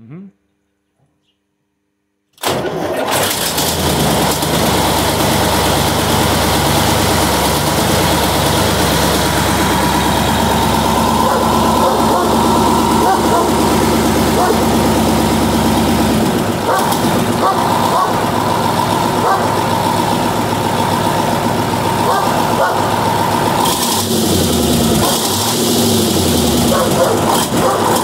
Mm-hmm. Oh,